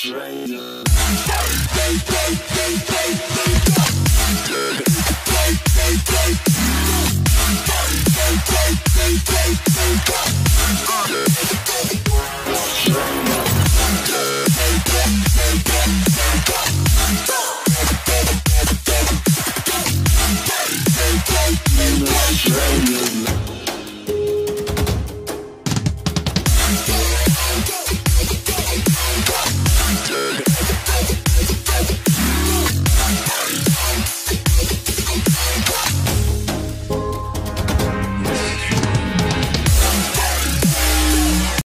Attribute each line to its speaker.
Speaker 1: stranger.